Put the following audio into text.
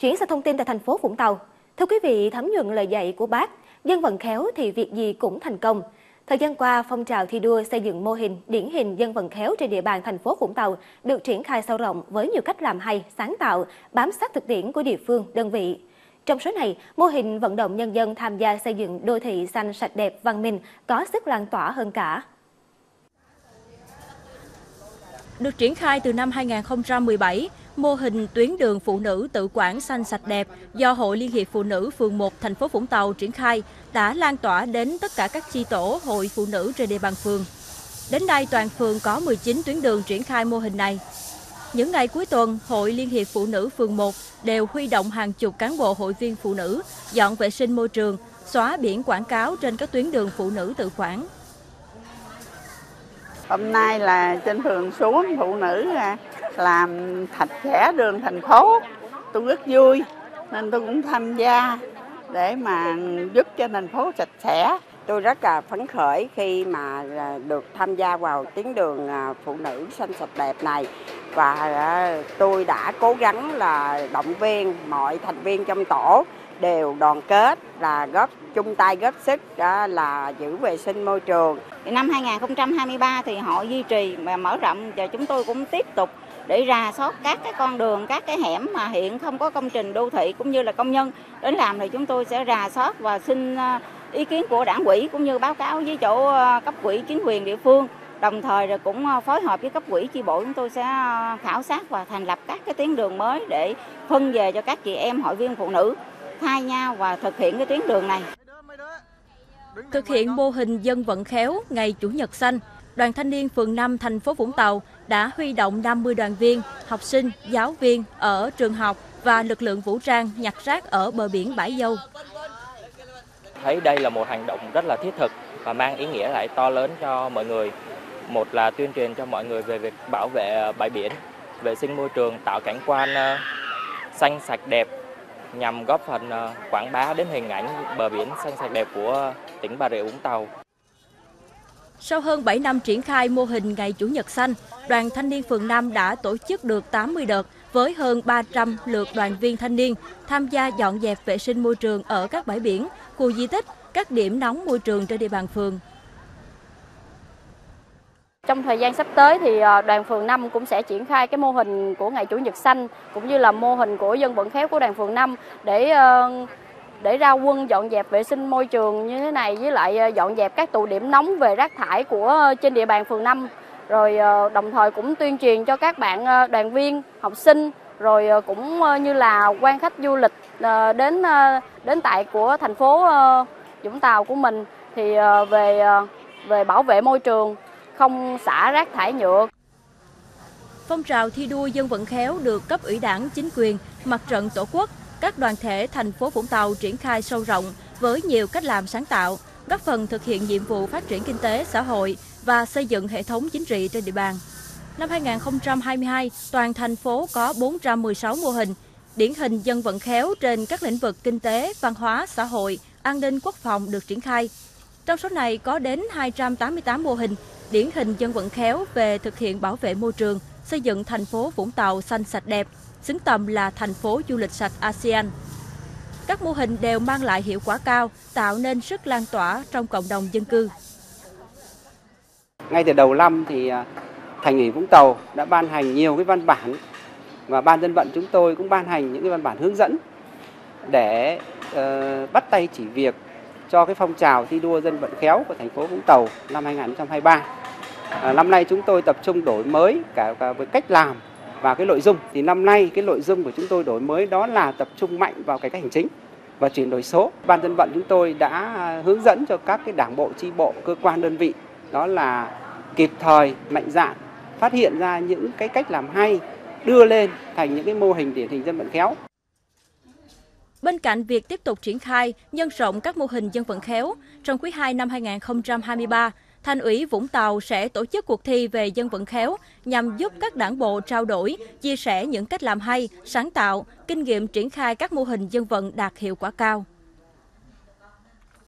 Chuyển sang thông tin tại thành phố Vũng Tàu. Thưa quý vị, thấm nhuận lời dạy của bác, dân vận khéo thì việc gì cũng thành công. Thời gian qua, phong trào thi đua xây dựng mô hình điển hình dân vận khéo trên địa bàn thành phố Vũng Tàu được triển khai sâu rộng với nhiều cách làm hay, sáng tạo, bám sát thực tiễn của địa phương, đơn vị. Trong số này, mô hình vận động nhân dân tham gia xây dựng đô thị xanh sạch đẹp văn minh có sức lan tỏa hơn cả. Được triển khai từ năm 2017, mô hình tuyến đường phụ nữ tự quản xanh sạch đẹp do Hội Liên hiệp Phụ nữ phường 1 thành phố Vũng Tàu triển khai đã lan tỏa đến tất cả các chi tổ hội phụ nữ trên địa bàn phường. Đến nay, toàn phường có 19 tuyến đường triển khai mô hình này. Những ngày cuối tuần, Hội Liên hiệp Phụ nữ phường 1 đều huy động hàng chục cán bộ hội viên phụ nữ dọn vệ sinh môi trường, xóa biển quảng cáo trên các tuyến đường phụ nữ tự quản. Hôm nay là trên phường xuống phụ nữ à, làm sạch sẽ đường thành phố. Tôi rất vui nên tôi cũng tham gia để mà giúp cho thành phố sạch sẽ. Tôi rất là phấn khởi khi mà à, được tham gia vào tuyến đường à, phụ nữ xanh sạch đẹp này và tôi đã cố gắng là động viên mọi thành viên trong tổ đều đoàn kết là góp chung tay góp sức đó là giữ vệ sinh môi trường. Năm 2023 thì họ duy trì và mở rộng và chúng tôi cũng tiếp tục để ra soát các cái con đường, các cái hẻm mà hiện không có công trình đô thị cũng như là công nhân đến làm thì chúng tôi sẽ rà soát và xin à, ý kiến của đảng quỹ cũng như báo cáo với chỗ à, cấp quỹ chính quyền địa phương đồng thời rồi cũng à, phối hợp với cấp quỹ chi bộ chúng tôi sẽ khảo sát và thành lập các cái tuyến đường mới để phân về cho các chị em hội viên phụ nữ thay nhau và thực hiện cái tuyến đường này. Thực hiện mô hình dân vận khéo ngày Chủ nhật xanh, Đoàn Thanh niên phường 5 thành phố Vũng Tàu đã huy động 50 đoàn viên, học sinh, giáo viên ở trường học và lực lượng vũ trang nhặt rác ở bờ biển Bãi Dâu. Thấy đây là một hành động rất là thiết thực và mang ý nghĩa lại to lớn cho mọi người. Một là tuyên truyền cho mọi người về việc bảo vệ ờ, bãi biển, vệ sinh môi trường, tạo cảnh quan ờ, xanh sạch đẹp nhằm góp phần ờ, quảng bá đến hình ảnh bờ biển xanh sạch đẹp của tỉnh Bà Rịa Vũng Tàu. Sau hơn 7 năm triển khai mô hình Ngày Chủ nhật xanh, Đoàn Thanh niên phường 5 đã tổ chức được 80 đợt với hơn 300 lượt đoàn viên thanh niên tham gia dọn dẹp vệ sinh môi trường ở các bãi biển, khu di tích, các điểm nóng môi trường trên địa bàn phường. Trong thời gian sắp tới thì ờ, đoàn phường 5 cũng sẽ triển khai cái mô hình của ngày Chủ nhật xanh cũng như là mô hình của dân vận khéo của đoàn phường 5 để ờ, để ra quân dọn dẹp vệ sinh môi trường như thế này với lại ờ, dọn dẹp các tụ điểm nóng về rác thải của ờ, trên địa bàn phường 5 rồi ờ, đồng thời cũng tuyên truyền cho các bạn đoàn viên học sinh rồi cũng như là quan khách du lịch đến đến tại của thành phố Vũng Tàu của mình thì về về bảo vệ môi trường không xả rác thải nhựa. Phong trào thi đua dân vận khéo được cấp ủy đảng, chính quyền, mặt trận tổ quốc, các đoàn thể thành phố Vũng Tàu triển khai sâu rộng với nhiều cách làm sáng tạo, góp phần thực hiện nhiệm vụ phát triển kinh tế, xã hội và xây dựng hệ thống chính trị trên địa bàn. Năm 2022, toàn thành phố có 416 mô hình, điển hình dân vận khéo trên các lĩnh vực kinh tế, văn hóa, xã hội, an ninh quốc phòng được triển khai. Trong số này có đến 288 mô hình điển hình dân vận khéo về thực hiện bảo vệ môi trường, xây dựng thành phố Vũng Tàu xanh sạch đẹp, xứng tầm là thành phố du lịch sạch ASEAN. Các mô hình đều mang lại hiệu quả cao, tạo nên sức lan tỏa trong cộng đồng dân cư. Ngay từ đầu năm thì à, Thành ủy Vũng Tàu đã ban hành nhiều cái văn bản và ban dân vận chúng tôi cũng ban hành những cái văn bản hướng dẫn để uh, bắt tay chỉ việc cho cái phong trào thi đua dân vận khéo của thành phố Vũng Tàu năm 2023. À, năm nay chúng tôi tập trung đổi mới cả, cả với cách làm và cái nội dung thì năm nay cái nội dung của chúng tôi đổi mới đó là tập trung mạnh vào cái cách hành chính và chuyển đổi số. Ban dân vận chúng tôi đã hướng dẫn cho các cái đảng bộ chi bộ cơ quan đơn vị đó là kịp thời mạnh dạn phát hiện ra những cái cách làm hay đưa lên thành những cái mô hình điển hình dân vận khéo Bên cạnh việc tiếp tục triển khai, nhân rộng các mô hình dân vận khéo, trong quý 2 năm 2023, Thành ủy Vũng Tàu sẽ tổ chức cuộc thi về dân vận khéo nhằm giúp các đảng bộ trao đổi, chia sẻ những cách làm hay, sáng tạo, kinh nghiệm triển khai các mô hình dân vận đạt hiệu quả cao.